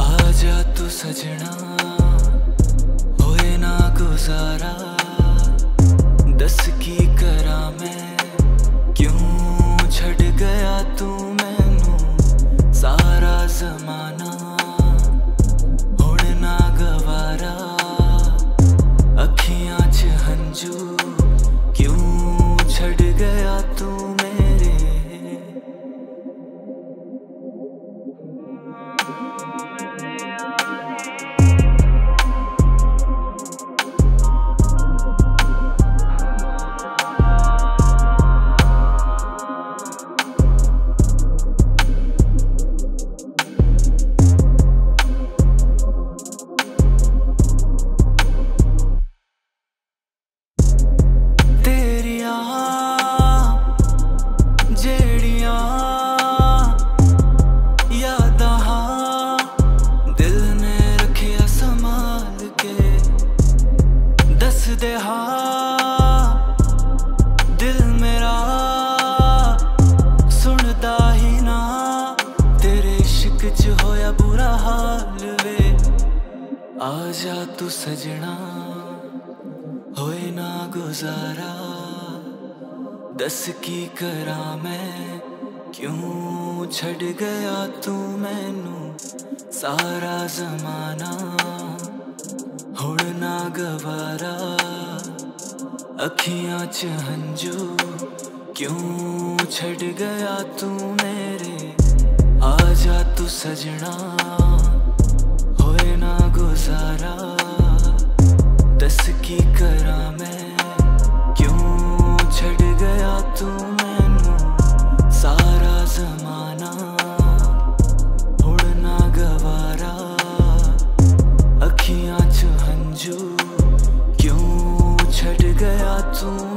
आजा तू सजना होए ना गुजारा दस की करा मैं। ਦੱਸ ਦੇ ਹਾਂ ਦਿਲ ਮੇਰਾ ਸੁਣਦਾ ਹੀ ਨਾ। ਤੇਰੇ ਇਸ਼ਕ 'ਚ ਹੋਇਆ ਬੁਰਾ ਹਾਲ ਵੇ। ਆ ਜਾ ਤੂੰ ਸਜਣਾ, ਹੋਏ ਨਾ ਗੁਜ਼ਾਰਾ। ਦੱਸ ਕੀ ਕਰਾਂ ਮੈਂ, ਕਿਉਂ ਛੱਡ ਗਿਆ ਤੂੰ ਮੈਨੂੰ? ਸਾਰਾ ਜ਼ਮਾਨਾ ਹੁਣ ਨਾ ਗਵਾਰਾ। अखियाँ च हंजू क्यों छड़ गया तू मेरे? आ जा तू सजना 足